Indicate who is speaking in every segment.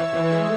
Speaker 1: Música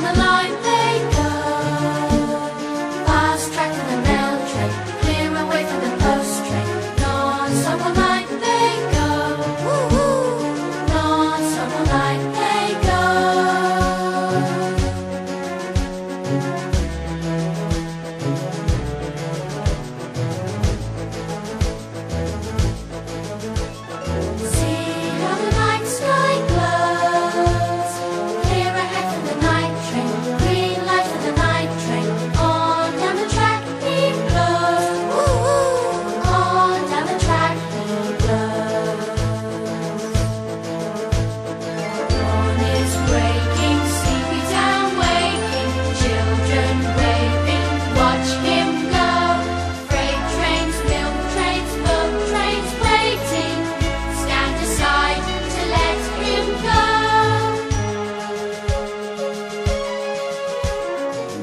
Speaker 1: down the line.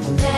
Speaker 1: Yeah.